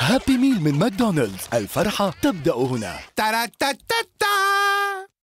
هابي ميل من ماكدونالدز الفرحة تبدأ هنا. تارا